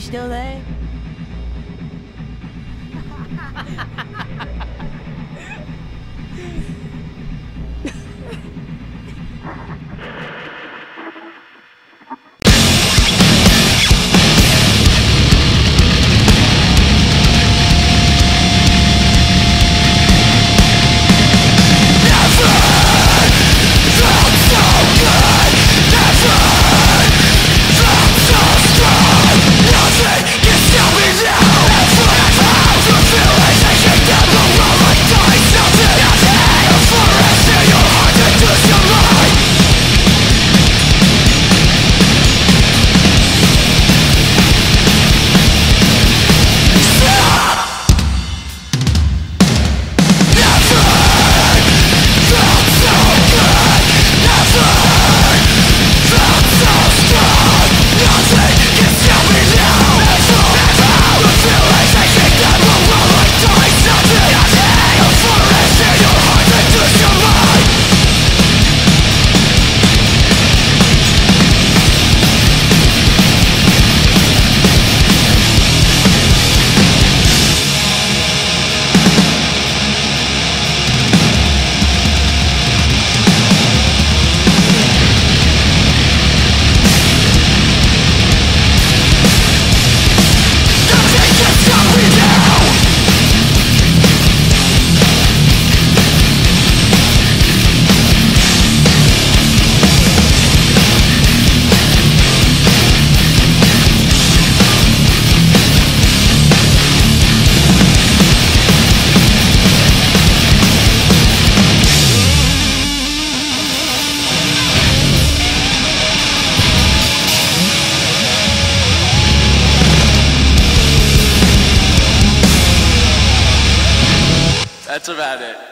still there? That's about it.